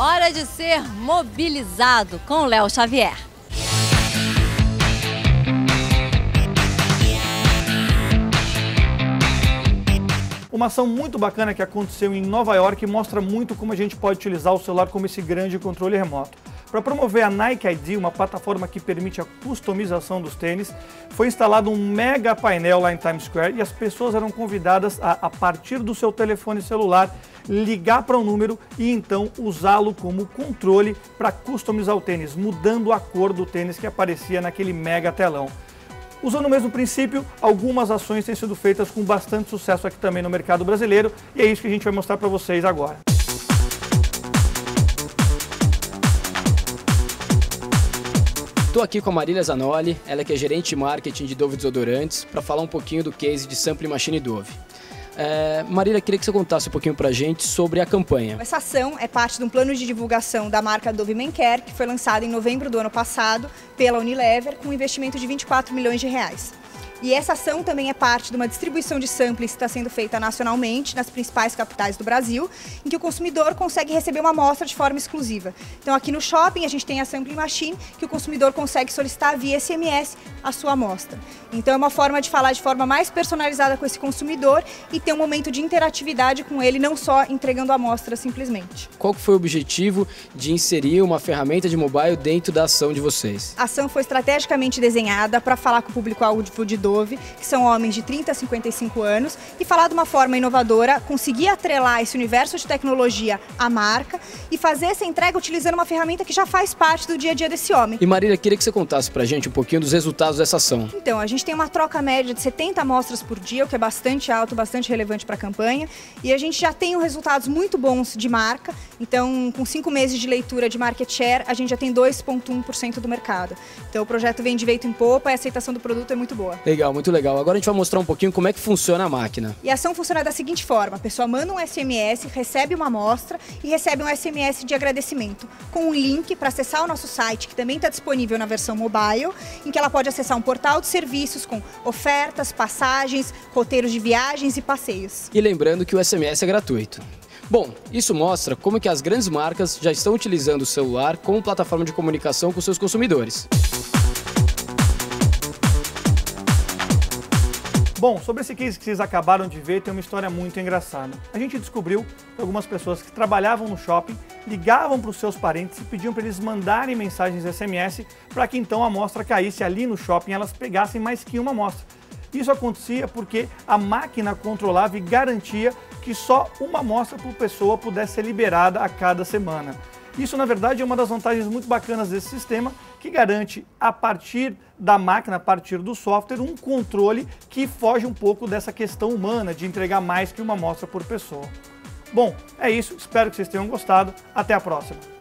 Hora de ser mobilizado com Léo Xavier. Uma ação muito bacana que aconteceu em Nova York mostra muito como a gente pode utilizar o celular como esse grande controle remoto. Para promover a Nike ID, uma plataforma que permite a customização dos tênis, foi instalado um mega painel lá em Times Square e as pessoas eram convidadas a, a partir do seu telefone celular, ligar para um número e então usá-lo como controle para customizar o tênis, mudando a cor do tênis que aparecia naquele mega telão. Usando o mesmo princípio, algumas ações têm sido feitas com bastante sucesso aqui também no mercado brasileiro e é isso que a gente vai mostrar para vocês agora. Estou aqui com a Marília Zanoli, ela que é gerente de marketing de Dove Desodorantes, para falar um pouquinho do case de Sample Machine Dove. É, Marília, queria que você contasse um pouquinho para a gente sobre a campanha. Essa ação é parte de um plano de divulgação da marca Dove Men Care, que foi lançado em novembro do ano passado pela Unilever, com um investimento de 24 milhões de reais. E essa ação também é parte de uma distribuição de samples que está sendo feita nacionalmente nas principais capitais do Brasil, em que o consumidor consegue receber uma amostra de forma exclusiva. Então aqui no shopping a gente tem a Sampling Machine, que o consumidor consegue solicitar via SMS a sua amostra. Então é uma forma de falar de forma mais personalizada com esse consumidor e ter um momento de interatividade com ele, não só entregando a amostra simplesmente. Qual foi o objetivo de inserir uma ferramenta de mobile dentro da ação de vocês? A ação foi estrategicamente desenhada para falar com o público-alvo de Dove, que são homens de 30 a 55 anos, e falar de uma forma inovadora, conseguir atrelar esse universo de tecnologia à marca e fazer essa entrega utilizando uma ferramenta que já faz parte do dia a dia desse homem. E Marília, queria que você contasse pra gente um pouquinho dos resultados dessa ação. Então, a gente tem uma troca média de 70 amostras por dia, o que é bastante alto, bastante relevante para a campanha, e a gente já tem resultados muito bons de marca. Então, com cinco meses de leitura de market share, a gente já tem 2,1% do mercado. Então, o projeto vem de vento em popa e a aceitação do produto é muito boa. Legal, muito legal. Agora a gente vai mostrar um pouquinho como é que funciona a máquina. E a ação funciona da seguinte forma: a pessoa manda um SMS, recebe uma amostra e recebe um SMS de agradecimento, com um link para acessar o nosso site, que também está disponível na versão mobile, em que ela pode acessar um portal de serviços com ofertas, passagens, roteiros de viagens e passeios. E lembrando que o SMS é gratuito. Bom, isso mostra como que as grandes marcas já estão utilizando o celular como plataforma de comunicação com seus consumidores. Bom, sobre esse case que vocês acabaram de ver, tem uma história muito engraçada. A gente descobriu que algumas pessoas que trabalhavam no shopping ligavam para os seus parentes e pediam para eles mandarem mensagens SMS para que então a amostra caísse ali no shopping e elas pegassem mais que uma amostra. Isso acontecia porque a máquina controlava e garantia que só uma amostra por pessoa pudesse ser liberada a cada semana. Isso, na verdade, é uma das vantagens muito bacanas desse sistema, que garante, a partir da máquina, a partir do software, um controle que foge um pouco dessa questão humana de entregar mais que uma amostra por pessoa. Bom, é isso. Espero que vocês tenham gostado. Até a próxima.